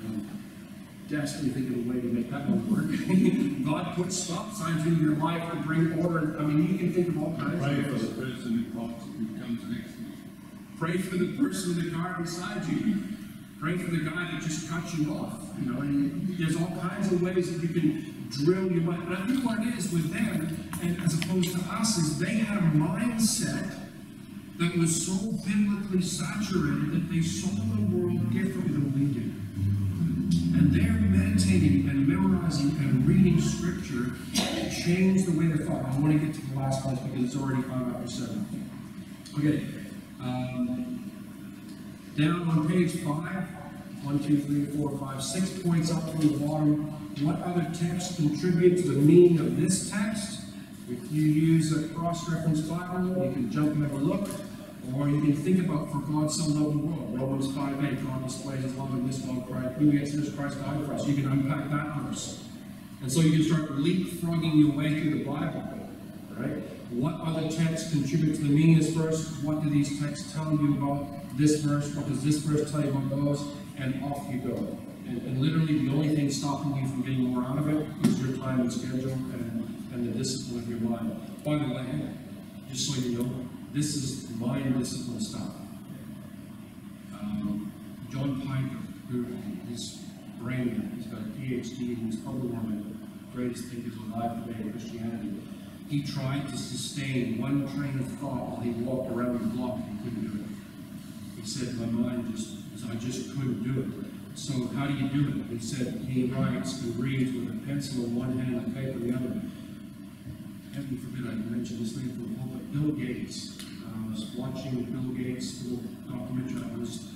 S1: Um, desperately thinking of a way to make that one work. [laughs] God puts stop signs in your life to bring order. I mean, you can think of all kinds
S3: Pray
S1: of
S3: for the person who comes, who comes next to you.
S1: Pray for the person in the car beside you. Pray for the guy that just cut you off. You know, and there's all kinds of ways that you can drill your mind. And I think what it is with them, and as opposed to us, is they had a mindset that was so biblically saturated that they saw the world differently than we do. And their meditating and memorizing and reading scripture changed the way they thought. I want to get to the last place because it's already five after seven. Okay. Um, down on page five, one, two, three, four, five, six points up from the bottom. What other texts contribute to the meaning of this text? If you use a cross-reference Bible, you can jump and have a look, or you can think about for God so loved the world. Romans 5 8, God displays his love in this love Christ. Who answers Christ died for us? You can unpack that verse. And so you can start leapfrogging your way through the Bible. Right? What other texts contribute to the meaning of this verse? What do these texts tell you about this verse? What does this verse tell you about those? And off you go. And, and literally, the only thing stopping you from getting more out of it is your time and schedule and, and the discipline of your mind. By the way, just so you know, this is mind discipline stuff. Um, John Piper, who is brilliant, he's got a PhD, and he's probably one of the greatest thinkers alive today in Christianity. He tried to sustain one train of thought while he walked around the block and he couldn't do it. He said, My mind just, I just couldn't do it. So how do you do it? He said he writes and reads with a pencil in one hand and paper in the other. Heaven forbid I mention this name for the pulpit. Bill Gates. Um, I was watching Bill Gates' little documentary. I was,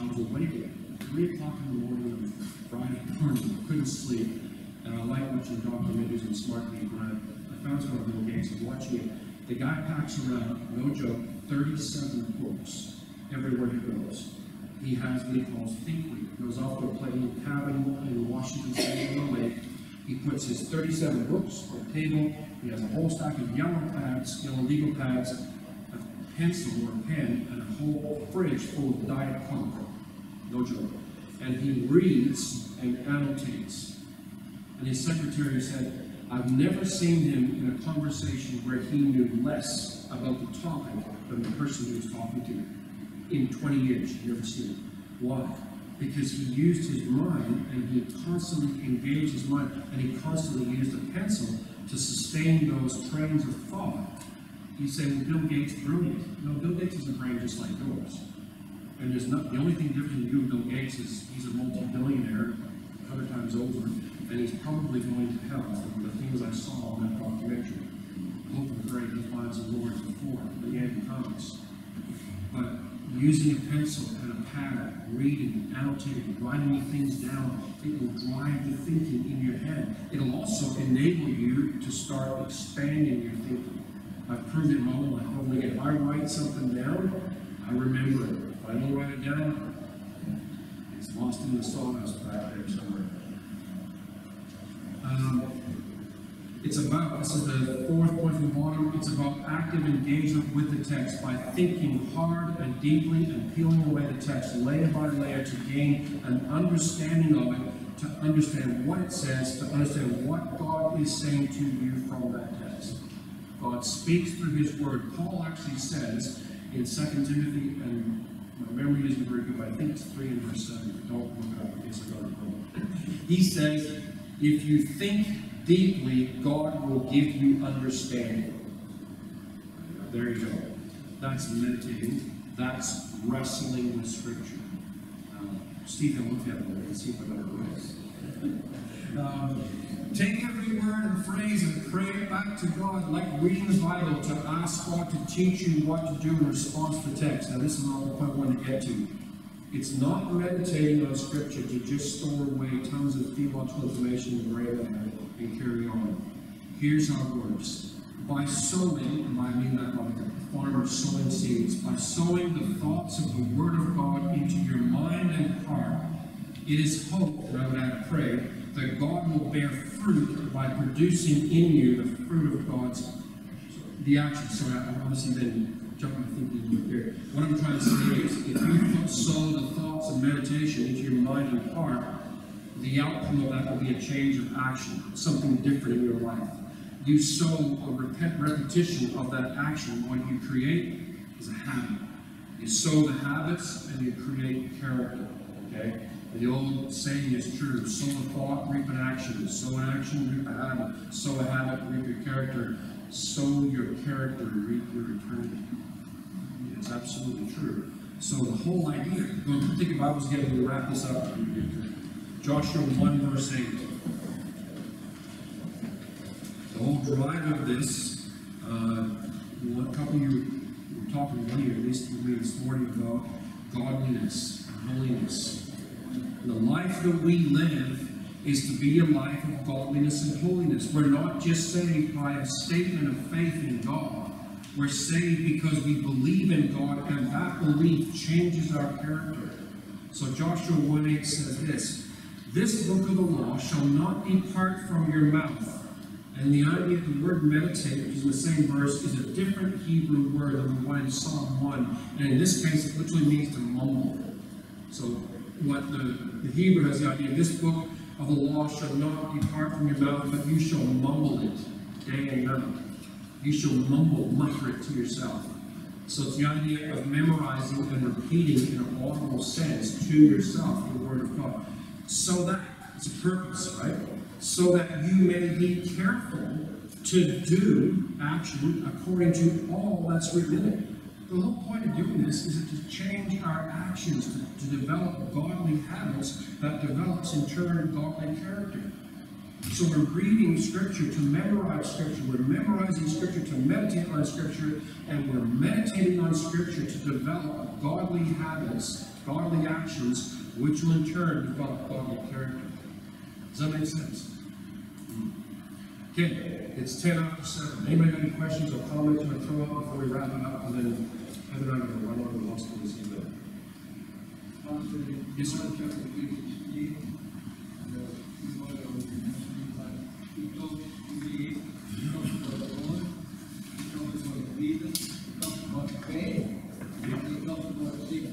S1: I was awake at three o'clock in the morning on Friday morning. Couldn't sleep. And I like watching documentaries on smart people. And I, I found some of Bill Gates and watching it. The guy packs around, no joke, 37 books everywhere he goes. He has what he calls Think Week. Goes off to a playing cabin in Washington State on the lake. He puts his 37 books on a table. He has a whole stack of yellow pads, yellow legal pads, a pencil or a pen, and a whole fridge full of Diet Coke. No joke. And he reads and annotates. And his secretary said, I've never seen him in a conversation where he knew less about the topic than the person he was talking to. In 20 years, you've never seen it. Why? Because he used his mind and he constantly engaged his mind and he constantly used a pencil to sustain those trains of thought. You say, well, Bill Gates brilliant. No, Bill Gates is a brain just like yours. And there's not, the only thing different than you and Bill Gates is he's a multi-billionaire, a hundred times over, and he's probably going to hell, from the things I saw in that documentary. Hope and pray he finds the Lord before the end comes. But using a pencil and a pad, reading, annotating, writing things down, it will drive the thinking in your head. It'll also enable you to start expanding your thinking. I've proved it in my own life. Only if I write something down, I remember it. If I don't write it down, it's lost in the sawdust back there somewhere. Um, it's about, this is the fourth point from the bottom, it's about active engagement with the text by thinking hard and deeply and peeling away the text layer by layer to gain an understanding of it, to understand what it says, to understand what God is saying to you from that text. God speaks through His Word. Paul actually says in 2 Timothy, and my memory isn't very good, but I think it's 3 and verse 7. Don't look it up in case I got it. He says, if you think deeply, God will give you understanding. There you go. That's meditating. That's wrestling with Scripture. Um, Stephen, look at it and see if I got it right. [laughs] Um, take every word and phrase and pray it back to God, like reading the Bible, to ask God to teach you what to do in response to the text. Now, this is not the point I want to get to. It's not meditating on Scripture to just store away tons of theological information and brain and and carry on. Here's our it works. By sowing, and I mean that like a farmer sowing seeds, by sowing the thoughts of the Word of God into your mind and heart, it is hope, and I would add pray, that God will bear fruit by producing in you the fruit of God's the action. Sorry, I'm obviously then jumping thinking here. What I'm trying to say is if you sow the thoughts of meditation into your mind and heart, the outcome of that will be a change of action, something different in your life. You sow a repet- repetition of that action. What you create is a habit. You sow the habits and you create character. Okay? The old saying is true: sow a thought, reap an action. Sow an action, reap a habit. Sow a habit, reap your character. Sow your character, reap your eternity. It's absolutely true. So the whole idea, go take your Bibles together, we wrap this up. Joshua 1 verse 8. The whole drive of this, uh, one couple you were talking to me, at least with me this morning, about godliness and holiness. The life that we live is to be a life of godliness and holiness. We're not just saved by a statement of faith in God. We're saved because we believe in God, and that belief changes our character. So Joshua 1 8 says this This book of the law shall not depart from your mouth. And the idea of the word meditate, which is in the same verse, is a different Hebrew word than the one in Psalm 1. And in this case, it literally means to mumble. So what the, the Hebrew has the idea, this book of the law shall not depart from your mouth, but you shall mumble it day and night. You shall mumble, mutter it to yourself. So it's the idea of memorizing and repeating in an audible sense to yourself the Word of God. So that it's a purpose, right? So that you may be careful to do action according to all that's written it. The whole point of doing this is to change our actions, to, to develop godly habits that develops in turn godly character. So we're reading Scripture to memorize Scripture, we're memorizing Scripture to meditate on Scripture, and we're meditating on Scripture to develop godly habits, godly actions, which will in turn develop godly character. Does that make sense? Okay, it's 10 after 7. Anybody got any questions or comments you want to throw out before we wrap it up? And then Heather and I are going to run over to the hospital this evening. Yes, sir.
S2: Chapter three, the, you know, the, he told me, he talked about the Lord, he talked about Jesus, he talked about pain, and he talked about sin.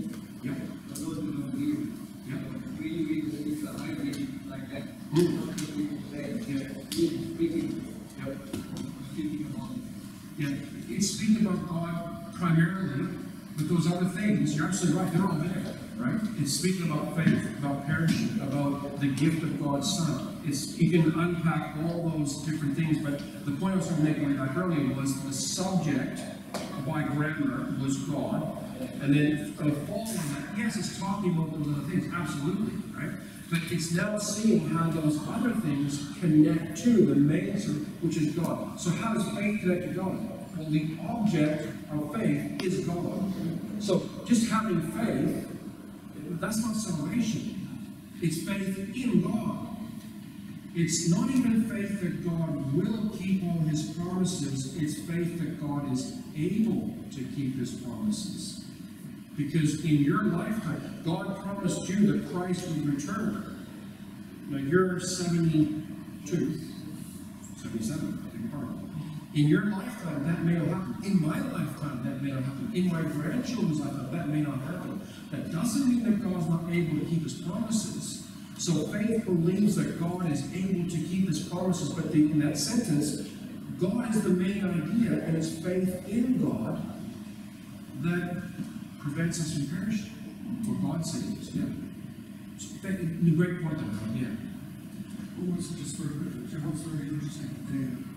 S1: Yep.
S2: For those who don't believe,
S1: Yep.
S2: really, really, it's a hybrid like that.
S1: Hmm.
S2: That's what people say.
S1: Those other things, you're absolutely right, they're all there, right? It's speaking about faith, about perishing, about the gift of God's Son. It's, you can unpack all those different things, but the point I was trying to make back earlier was the subject by grammar was God. And then the fall on that, yes, it's talking about those other things, absolutely, right? But it's now seeing how those other things connect to the main, which is God. So how does faith connect to God? Well, the object of faith is God. So just having faith, that's not salvation. It's faith in God. It's not even faith that God will keep all his promises, it's faith that God is able to keep his promises. Because in your lifetime, God promised you that Christ would return. Now you're 72, 77, In your lifetime, that may not happen. In my lifetime, that may not happen. In my grandchildren's lifetime, that may not happen. That doesn't mean that God's not able to keep his promises. So faith believes that God is able to keep his promises, but the, in that sentence, God is the main idea, and it's faith in God that prevents us from perishing. For God's sake, yeah. So, that- great point yeah.
S4: What's just very, interesting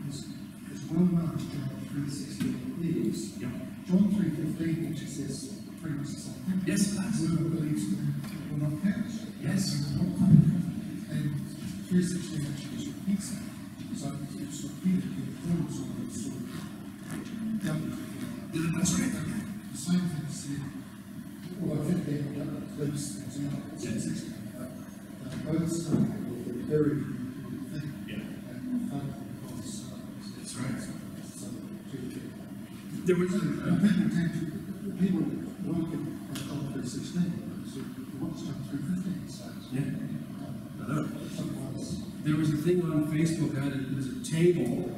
S4: one man, John three sixteen, believes,
S1: Yeah.
S4: John three fifteen, which says pretty much the same thing.
S1: Yes, it does.
S4: Whoever believes will not perish.
S1: Yes.
S4: And will not perish. And three sixteen actually just repeats that. So it's repeated in the form of sort of, sort of, double.
S1: Yeah, That's right.
S4: The same thing is said, well, I think they have done it, please, as well, it's
S1: Yes.
S4: existing. But, uh, both started with a very important thing.
S1: Yeah.
S4: And faith because, uh,
S1: That's right.
S4: so, to-
S1: There was a,
S4: people tend people work in on John three sixteen, so what's John three fifteen says?
S1: Yeah. Know. There was a thing on Facebook, I it was a table,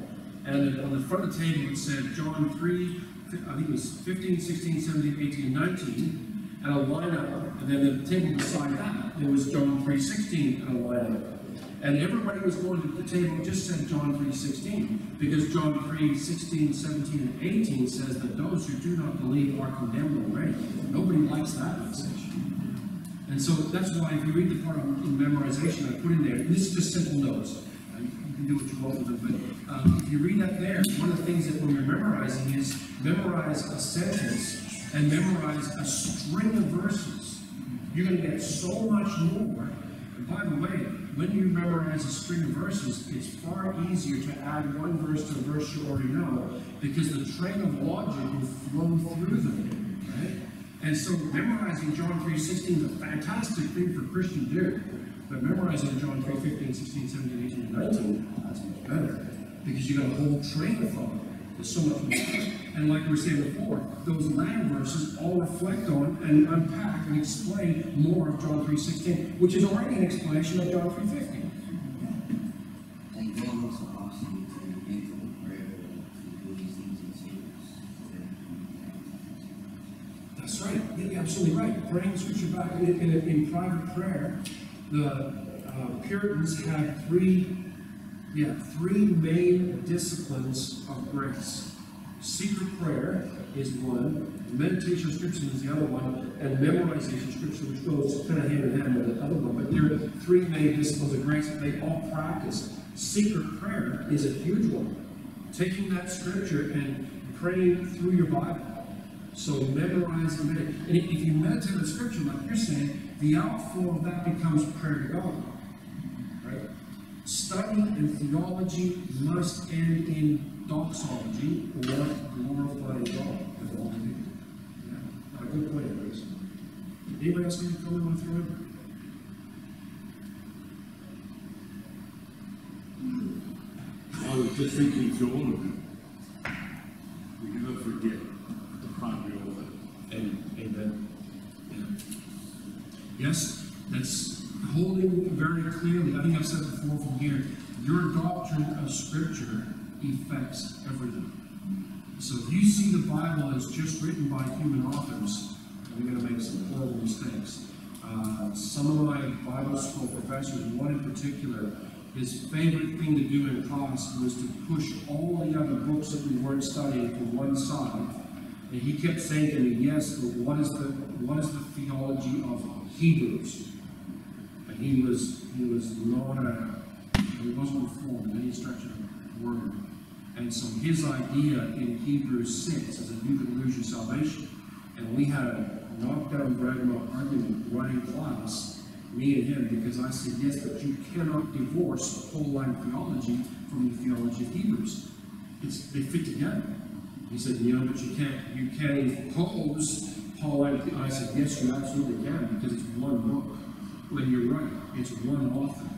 S1: and on the front of the table it said John three, I think it was 15, 16, 17, 18, 19, and a lineup, and then the table beside that, there was John three sixteen and a lineup. And everybody was going to the table, just said John three sixteen, because John 3, 16, 17, and eighteen says that those who do not believe are condemned already. Nobody likes that message. And so that's why if you read the part on memorization I put in there, this is just simple notes. uh, You can do what you want with them, but um, if you read that there, one of the things that when you're memorizing is memorize a sentence and memorize a string of verses. You're going to get so much more. And by the way, when you memorize a string of verses, it's far easier to add one verse to a verse you already know because the train of logic will flow through them. Right? And so memorizing John 3.16 is a fantastic thing for Christian to do. But memorizing John 3, 15, 16, 17, 18, and 19, that's much better. Because you got a whole train of thought. There's so much more. And like we were saying before, those land verses all reflect on and unpack and explain more of John 3.16, which is already an explanation of John 3.15.
S5: Like they almost ask you to enter the prayer to do these things in serious.
S1: That's right. Yeah, you're absolutely right. Praying scripture back in, in, in private prayer, the uh, Puritans had three, yeah, three main disciplines of grace. Secret prayer is one, meditation scripture is the other one, and memorization scripture, which goes kind of hand in hand with the other one. But there are three main disciplines of grace that they all practice. Secret prayer is a huge one. Taking that scripture and praying through your Bible. So memorize and meditate. And if you meditate on scripture, like you're saying, the outflow of that becomes prayer to God. Right? Study and theology must end in doxology or glorifying God with all we do. Yeah. A good point, Bruce. Anybody else need to comment on through it?
S3: I was just thinking to all of you, we never forget the primary order.
S1: And, amen. Yeah. Yes, that's holding very clearly, I think I've said before from here, your doctrine of scripture affects everything. So if you see the Bible as just written by human authors, you're gonna make some horrible mistakes. Uh, some of my Bible school professors, one in particular, his favorite thing to do in class was to push all the other books that we weren't studying to one side And he kept saying to me, yes, but what is the, what is the theology of Hebrews? And he was, he was not a, he wasn't informed in any stretch of the word. And so his idea in Hebrews 6 is that you can lose your salvation. And we had a knockdown, drag out argument right in class, me and him, because I said, yes, but you cannot divorce whole Pauline theology from the theology of Hebrews. It's, they fit together. He said, you know, but you can't, you can't oppose Pauline. the-" I said, yes, you absolutely can, because it's one book. When you're right, it's one author.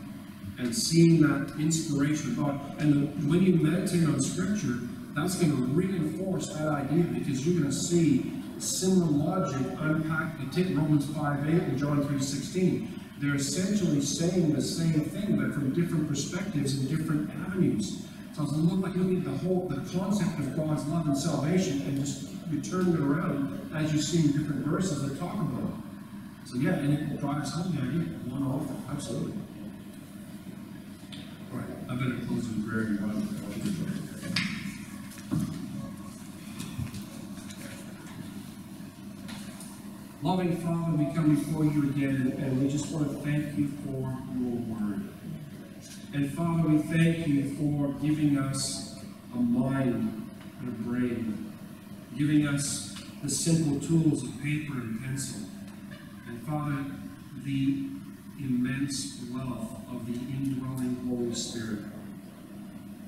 S1: And seeing that inspiration of God, and when you meditate on Scripture, that's going to reinforce that idea because you're going to see similar logic unpacked. You take Romans 5 8 and John 3 16. They're essentially saying the same thing, but from different perspectives and different avenues. So it's a like looking at the whole the concept of God's love and salvation and just you turn it around as you see different verses that talk about it. So yeah, and it drives home the idea, one author, absolutely. All right, I better close in prayer. and run. Loving Father, we come before you again, and we just want to thank you for your word. And Father, we thank you for giving us a mind and a brain, giving us the simple tools of paper and pencil. And Father, the immense wealth of the indwelling Holy Spirit.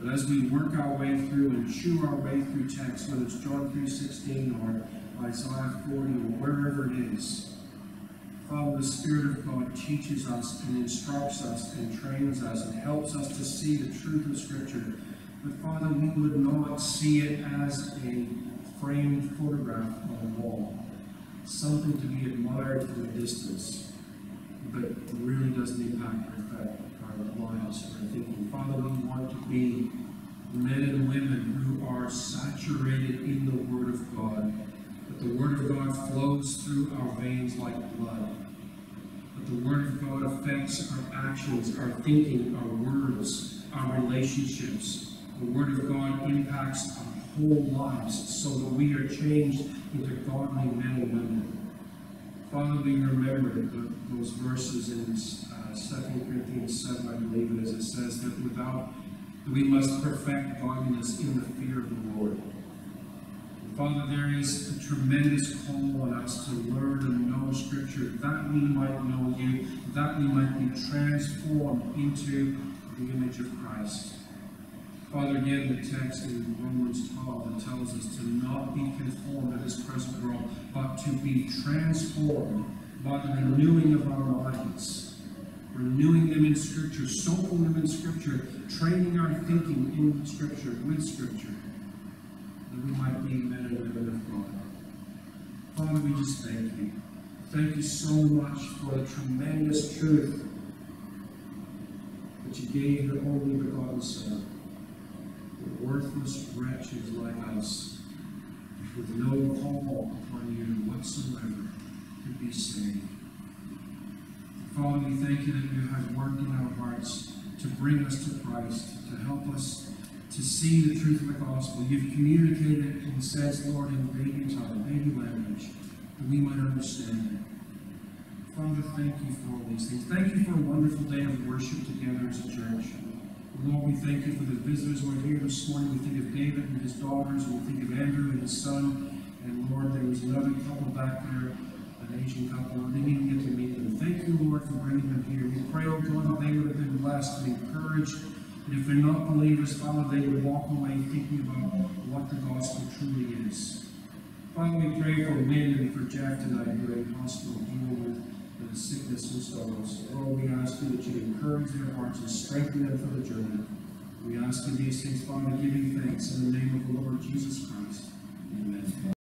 S1: But as we work our way through and chew our way through texts, whether it's John 3.16 or Isaiah 40 or wherever it is, Father, the Spirit of God teaches us and instructs us and trains us and helps us to see the truth of Scripture. But Father, we would not see it as a framed photograph on a wall, something to be admired from a distance, but really doesn't impact or affect our lives or our thinking. Father, we want to be men and women who are saturated in the Word of God, that the Word of God flows through our veins like blood. That the Word of God affects our actions, our thinking, our words, our relationships. The Word of God impacts our whole lives so that we are changed into godly men and women. Father, we remember those verses in uh, 2 Corinthians 7, I believe it is, it says that without, we must perfect godliness in the fear of the Lord. Father, there is a tremendous call on us to learn and know Scripture that we might know you, that we might be transformed into the image of Christ. Father, again, the text in Romans 12 that tells us to not be conformed to this present world, but to be transformed by the renewing of our minds. Renewing them in Scripture, soaking them in Scripture, training our thinking in Scripture, with Scripture, that we might be men and women of God. Father, we just thank you. Thank you so much for the tremendous truth that you gave your only begotten Son worthless wretches like us, with no call upon you whatsoever, to be saved. Father, we thank you that you have worked in our hearts to bring us to Christ, to help us to see the truth of the gospel. You've communicated it and says, Lord, in baby tongue, baby language, that we might understand it. Father, thank you for all these things. Thank you for a wonderful day of worship together as a church. Lord, we thank you for the visitors who are here this morning. We think of David and his daughters. We think of Andrew and his son. And Lord, there was another couple back there, an Asian couple. And they didn't get to meet them. Thank you, Lord, for bringing them here. We pray, oh God, that they would have been blessed and encouraged. And if they're not believers, Father, they would walk away thinking about what the gospel truly is. Father, we pray for Lynn and for Jack tonight who are in hospital dealing with in sickness and sorrows. Oh, we ask you that you encourage their hearts and strengthen them for the journey. We ask you these things, Father, giving thanks in the name of the Lord Jesus Christ. Amen.